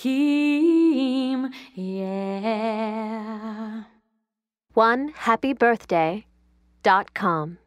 Kim, yeah. One happy birthday dot com.